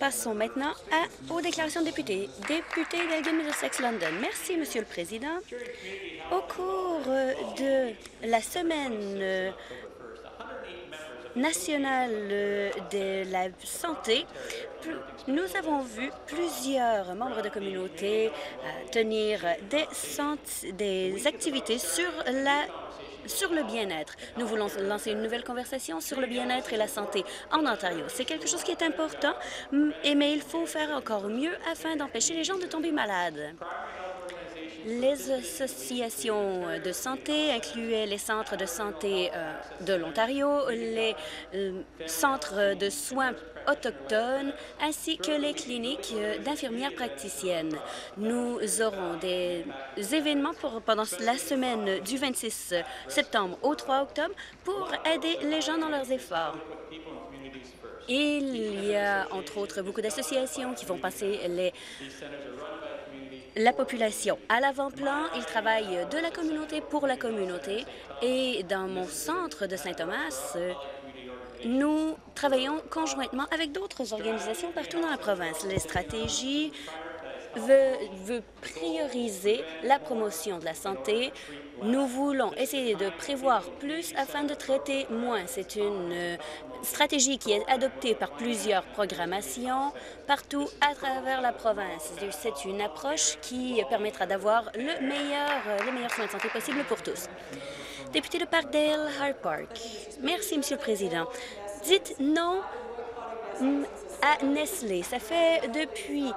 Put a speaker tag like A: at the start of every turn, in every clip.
A: Passons maintenant à, aux déclarations de députés. Député d'Elgin Middlesex London. Merci, Monsieur le Président. Au cours de la semaine nationale de la santé, nous avons vu plusieurs membres de communauté euh, tenir des, des activités sur la sur le bien-être. Nous voulons lancer une nouvelle conversation sur le bien-être et la santé en Ontario. C'est quelque chose qui est important, mais il faut faire encore mieux afin d'empêcher les gens de tomber malades. Les associations de santé incluaient les centres de santé euh, de l'Ontario, les euh, centres de soins autochtones ainsi que les cliniques euh, d'infirmières praticiennes. Nous aurons des événements pendant la semaine du 26 septembre au 3 octobre pour aider les gens dans leurs efforts. Il y a, entre autres, beaucoup d'associations qui vont passer les la population à l'avant-plan. Ils travaillent de la communauté pour la communauté. Et dans mon centre de Saint-Thomas, nous travaillons conjointement avec d'autres organisations partout dans la province. Les stratégies veut, prioriser la promotion de la santé. Nous voulons essayer de prévoir plus afin de traiter moins. C'est une euh, stratégie qui est adoptée par plusieurs programmations partout à travers la province. C'est une approche qui permettra d'avoir le meilleur, euh, les meilleurs soins de santé possibles pour tous. Député de Parkdale, Hart Park. Merci, Monsieur le Président. Dites non à Nestlé. Ça fait depuis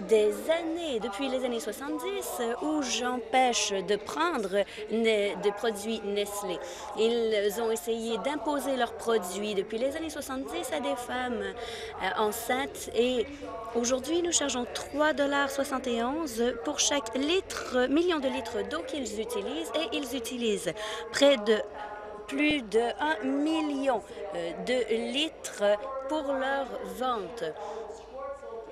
A: des années, depuis les années 70, où j'empêche de prendre des produits Nestlé. Ils ont essayé d'imposer leurs produits depuis les années 70 à des femmes euh, enceintes et aujourd'hui, nous chargeons 3,71 pour chaque litre, million de litres d'eau qu'ils utilisent et ils utilisent près de plus de 1 million euh, de litres pour leur vente.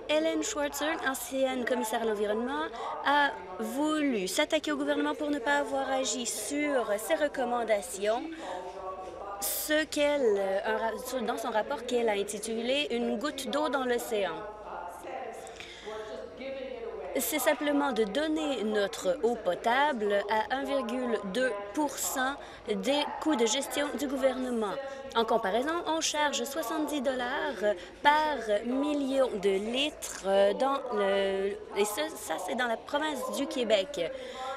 A: Hélène Schwarzer, ancienne commissaire à l'environnement, a voulu s'attaquer au gouvernement pour ne pas avoir agi sur ses recommandations ce qu'elle, dans son rapport qu'elle a intitulé « Une goutte d'eau dans l'océan » c'est simplement de donner notre eau potable à 1,2% des coûts de gestion du gouvernement. En comparaison, on charge 70 dollars par million de litres dans. Et ça, c'est dans la province du Québec.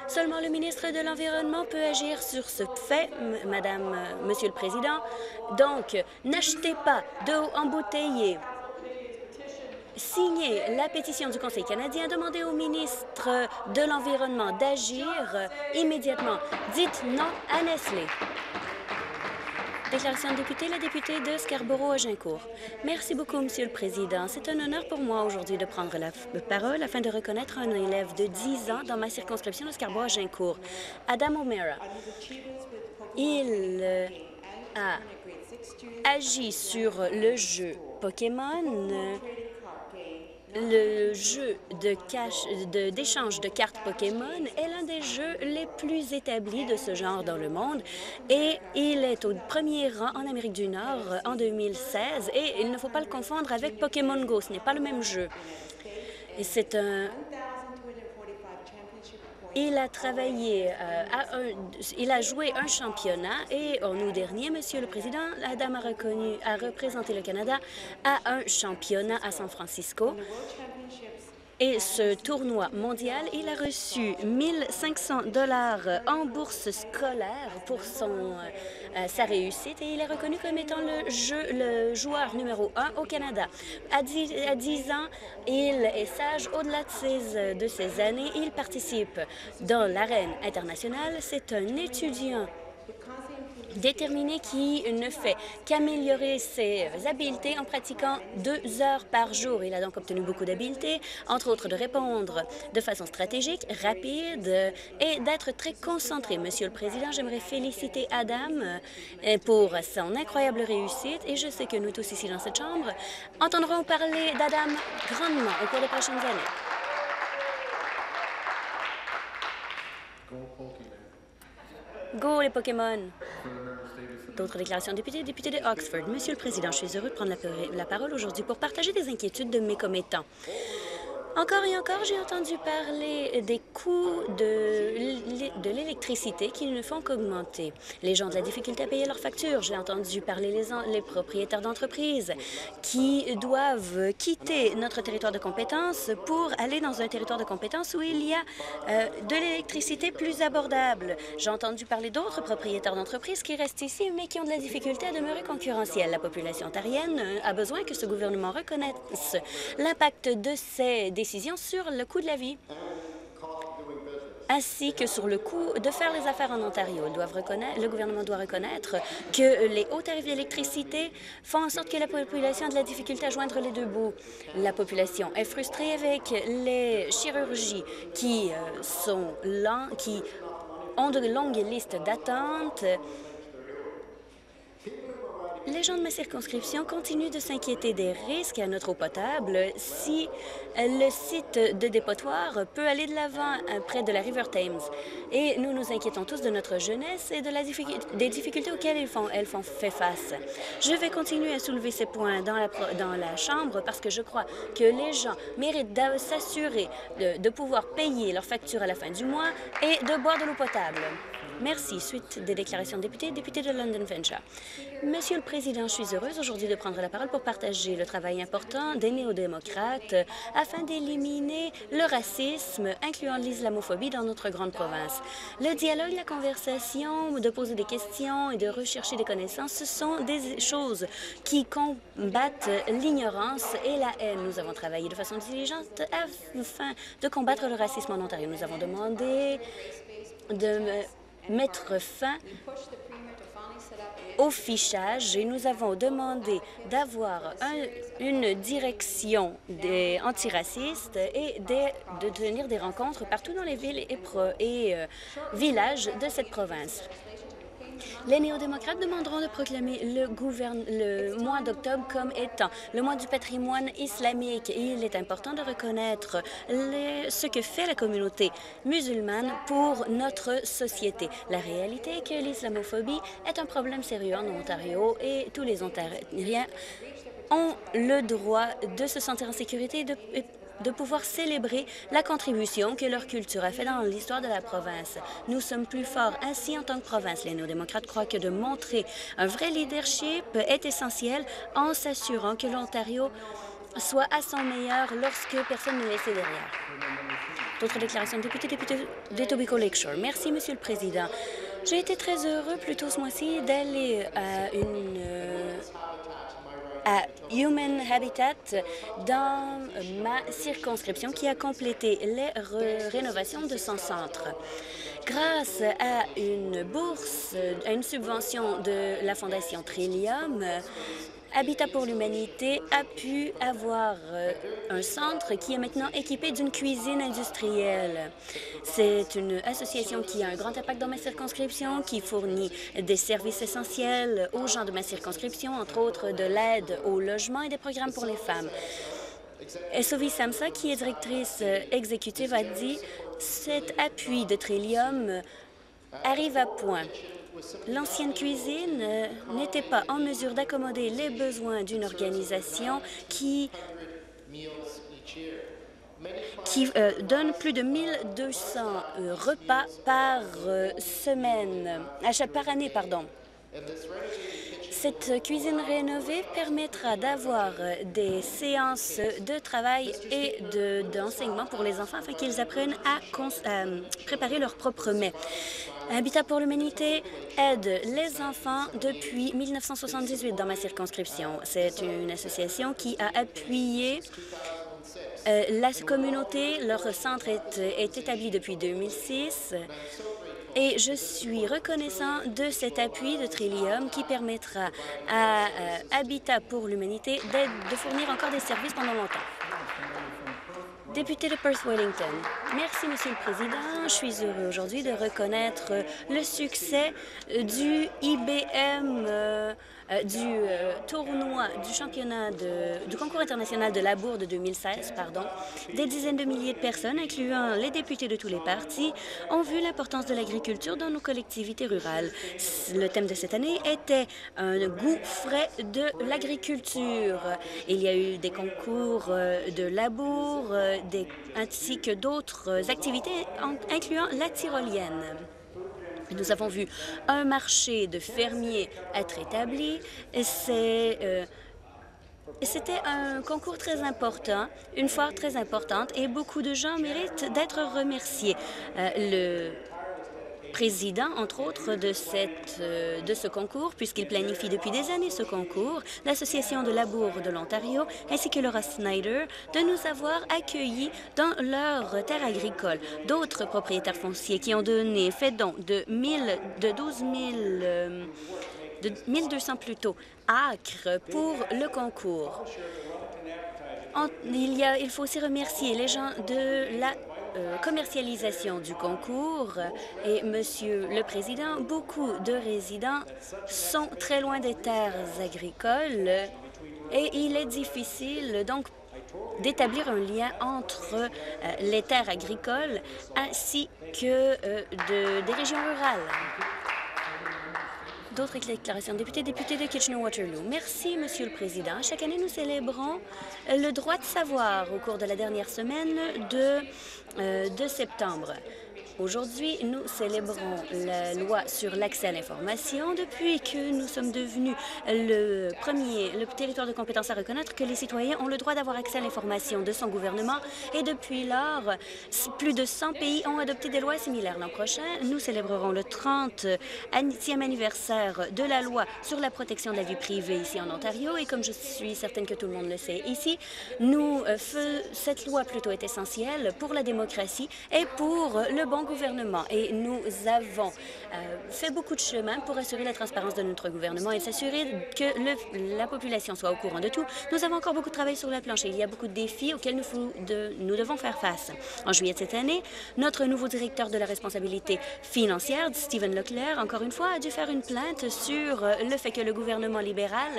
A: Seulement le ministre de l'Environnement peut agir sur ce fait, Madame, Monsieur le Président. Donc, n'achetez pas d'eau embouteillée signé la pétition du Conseil canadien, demander au ministre de l'Environnement d'agir immédiatement. Dites non à Nestlé. Déclaration de député, la députée de Scarborough-Agincourt. Merci beaucoup, Monsieur le Président. C'est un honneur pour moi aujourd'hui de prendre la parole afin de reconnaître un élève de 10 ans dans ma circonscription de Scarborough-Agincourt, Adam O'Meara. Il euh, a agi sur le jeu Pokémon le jeu d'échange de, cartes Pokémon est l'un des jeux les plus établis de ce genre dans le monde et il est au premier rang en Amérique du Nord en 2016 et il ne faut pas le confondre avec Pokémon Go, ce n'est pas le même jeu. C'est un, il a travaillé, euh, il a joué un championnat et en août dernier, Monsieur le Président, Adam a, reconnu, a représenté le Canada à un championnat à San Francisco. Et ce tournoi mondial, il a reçu 1500 dollars en bourse scolaire pour son, euh, sa réussite et il est reconnu comme étant le, joueur numéro un au Canada. À 10, à 10 ans, il est sage au-delà de de ses années. Il participe dans l'arène internationale. C'est un étudiant déterminé qui ne fait qu'améliorer ses habiletés en pratiquant deux heures par jour. Il a donc obtenu beaucoup d'habiletés, entre autres de répondre de façon stratégique, rapide et d'être très concentré. Monsieur le Président, j'aimerais féliciter Adam euh, pour son incroyable réussite et je sais que nous tous ici dans cette Chambre entendrons parler d'Adam grandement au cours des prochaines années. Go les Pokémon! D'autres déclarations députés, député de Oxford. Monsieur le Président, je suis heureux de prendre la, la parole aujourd'hui pour partager des inquiétudes de mes commettants. Encore et encore, j'ai entendu parler des coûts de l'électricité qui ne font qu'augmenter. Les gens de la difficulté à payer leurs factures. J'ai entendu parler les, propriétaires d'entreprises qui doivent quitter notre territoire de compétence pour aller dans un territoire de compétence où il y a euh, de l'électricité plus abordable. J'ai entendu parler d'autres propriétaires d'entreprises qui restent ici, mais qui ont de la difficulté à demeurer concurrentiels. La population ontarienne a besoin que ce gouvernement reconnaisse l'impact de ces décisions sur le coût de la vie ainsi que sur le coût de faire les affaires en Ontario. le gouvernement doit reconnaître que les hauts tarifs d'électricité font en sorte que la population a de la difficulté à joindre les deux bouts. La population est frustrée avec les chirurgies qui euh, sont qui ont de longues listes d'attente les gens de ma circonscription continuent de s'inquiéter des risques à notre eau potable si le site de dépotoir peut aller de l'avant euh, près de la River Thames. Et nous nous inquiétons tous de notre jeunesse et de la des difficultés auxquelles elles font, elles font face. Je vais continuer à soulever ces points dans la, dans la Chambre parce que je crois que les gens méritent de s'assurer de pouvoir payer leurs factures à la fin du mois et de boire de l'eau potable. Merci. Suite des déclarations de députés, député de London Venture. Monsieur le Président, je suis heureuse aujourd'hui de prendre la parole pour partager le travail important des néo-démocrates afin d'éliminer le racisme, incluant l'islamophobie dans notre grande province. Le dialogue, la conversation, de poser des questions et de rechercher des connaissances, ce sont des choses qui combattent l'ignorance et la haine. Nous avons travaillé de façon diligente afin de combattre le racisme en Ontario. Nous avons demandé de mettre fin au fichage et nous avons demandé d'avoir une direction des antiracistes et de tenir des rencontres partout dans les villes et, euh, villages de cette province. Les néo-démocrates demanderont de proclamer le, le mois d'octobre comme étant le mois du patrimoine islamique. il est important de reconnaître ce que fait la communauté musulmane pour notre société. La réalité est que l'islamophobie est un problème sérieux en Ontario et tous les Ontariens ont le droit de se sentir en sécurité et de de pouvoir célébrer la contribution que leur culture a fait dans l'histoire de la province. Nous sommes plus forts ainsi en tant que province. Les néo-démocrates croient que de montrer un vrai leadership est essentiel en s'assurant que l'Ontario soit à son meilleur lorsque personne n'est laissé derrière. D'autres déclarations de députés, députés de Tobico Lakeshore. Merci, Monsieur le Président. J'ai été très heureux plus tôt ce mois-ci d'aller à une euh, à Human Habitat dans ma circonscription qui a complété les rénovations de son centre. Grâce à une bourse, à une subvention de la Fondation Trillium, Habitat pour l'humanité a pu avoir euh, un centre qui est maintenant équipé d'une cuisine industrielle. C'est une association qui a un grand impact dans ma circonscription, qui fournit des services essentiels aux gens de ma circonscription, entre autres de l'aide au logement et des programmes pour les femmes. Sophie Samsa, qui est directrice euh, exécutive, a dit « Cet appui de Trillium arrive à point. L'ancienne cuisine euh, n'était pas en mesure d'accommoder les besoins d'une organisation qui euh, donne plus de 1200 euh, repas par semaine, à par année, pardon. Cette cuisine rénovée permettra d'avoir des séances de travail et d'enseignement pour les enfants afin qu'ils apprennent à, à préparer leurs propres mets. Habitat pour l'humanité aide les enfants depuis 1978 dans ma circonscription. C'est une association qui a appuyé euh, la communauté. Leur centre est, est établi depuis 2006 et je suis reconnaissant de cet appui de Trillium qui permettra à euh, Habitat pour l'humanité de fournir encore des services pendant longtemps. Député de Perth-Wellington. Merci, Monsieur le Président. Je suis heureux aujourd'hui de reconnaître le succès du IBM euh, euh, du euh, tournoi du championnat de, du concours international de labour de 2016, pardon, des dizaines de milliers de personnes, incluant les députés de tous les partis, ont vu l'importance de l'agriculture dans nos collectivités rurales. Le thème de cette année était un goût frais de l'agriculture. Il y a eu des concours euh, de labour, ainsi que d'autres activités, incluant la tyrolienne. Nous avons vu un marché de fermiers être établi. Euh, c'était un concours très important, une foire très importante et beaucoup de gens méritent d'être remerciés. Euh, président, entre autres, de, cette, euh, ce concours, puisqu'il planifie depuis des années ce concours, l'Association de labour de l'Ontario, ainsi que Laura Snyder, de nous avoir accueillis dans leur terre agricole. D'autres propriétaires fonciers qui ont donné fait don de, 1000, de 12 000 euh, de 1200 plutôt acres pour le concours. il faut aussi remercier les gens de la euh, commercialisation du concours. Et, Monsieur le Président, beaucoup de résidents sont très loin des terres agricoles et il est difficile donc d'établir un lien entre euh, les terres agricoles ainsi que euh, de, des régions rurales. D'autres déclarations. Député, député de Kitchener-Waterloo. Merci, Monsieur le Président. Chaque année, nous célébrons le droit de savoir au cours de la dernière semaine de, euh, de septembre. Aujourd'hui, nous célébrons la loi sur l'accès à l'information depuis que nous sommes devenus le premier, le territoire de compétence à reconnaître que les citoyens ont le droit d'avoir accès à l'information de son gouvernement et depuis lors, plus de 100 pays ont adopté des lois similaires. L'an prochain, nous célébrerons le 30e anniversaire de la loi sur la protection de la vie privée ici en Ontario et comme je suis certaine que tout le monde le sait ici, nous, euh, cette loi plutôt est essentielle pour la démocratie et pour le bon et nous avons euh, fait beaucoup de chemin pour assurer la transparence de notre gouvernement et s'assurer que la population soit au courant de tout. Nous avons encore beaucoup de travail sur la planche et il y a beaucoup de défis auxquels nous, de, nous devons faire face. En juillet de cette année, notre nouveau directeur de la responsabilité financière, Stephen Leclerc, encore une fois, a dû faire une plainte sur le fait que le gouvernement libéral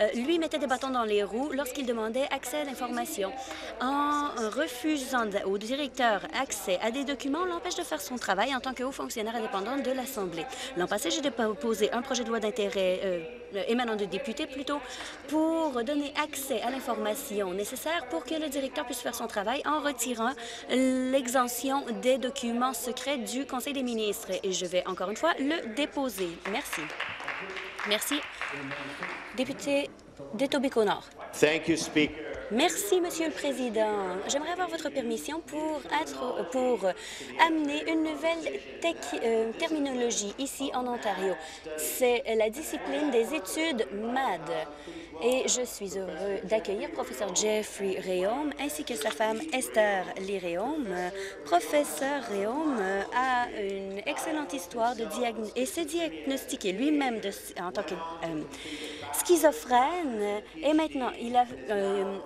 A: euh, lui mettait des bâtons dans les roues lorsqu'il demandait accès à l'information. En refusant au directeur accès à des documents, l'empêche de faire son travail en tant que haut fonctionnaire indépendant de l'Assemblée. L'an passé, j'ai déposé un projet de loi d'intérêt euh, émanant de députés plutôt pour donner accès à l'information nécessaire pour que le directeur puisse faire son travail en retirant l'exemption des documents secrets du Conseil des ministres. Et je vais encore une fois le déposer. Merci. Merci. Député d'Etobicoke-Nord.
B: Thank you, Speaker.
A: Merci, Monsieur le Président. J'aimerais avoir votre permission pour, amener une nouvelle euh, terminologie ici en Ontario. C'est la discipline des études MAD. Et je suis heureux d'accueillir professeur Jeffrey Réaume ainsi que sa femme Esther Lee Réaume. Professeur Réaume a une excellente histoire de et s'est diagnostiqué lui-même en tant que euh, schizophrène et maintenant il euh,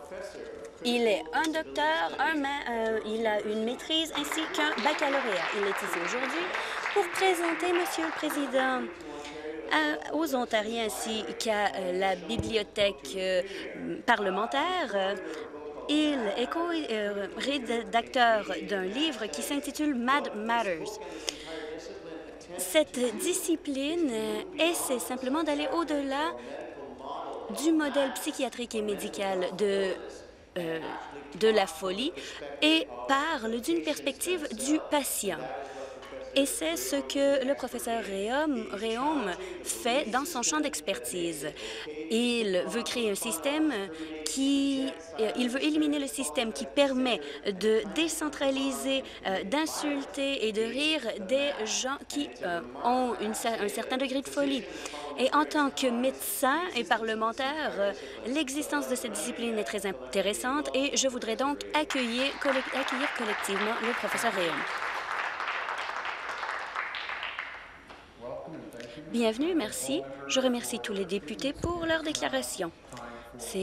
A: est un docteur, euh, il a une maîtrise ainsi qu'un baccalauréat. Il est ici aujourd'hui pour présenter, Monsieur le Président, aux Ontariens ainsi qu'à euh, la bibliothèque euh, parlementaire. Il est co-rédacteur d'un livre qui s'intitule Mad Matters. Cette discipline essaie simplement d'aller au-delà du modèle psychiatrique et médical de euh, de la folie et parle d'une perspective du patient. Et c'est ce que le professeur Réaume fait dans son champ d'expertise. Il veut créer un système qui... Euh, il veut éliminer le système qui permet de décentraliser, euh, d'insulter et de rire des gens qui euh, ont un certain degré de folie. Et en tant que médecin et parlementaire, l'existence de cette discipline est très intéressante et je voudrais donc accueillir, accueillir collectivement le professeur Réaume. Bienvenue, merci. Je remercie tous les députés pour leur déclaration.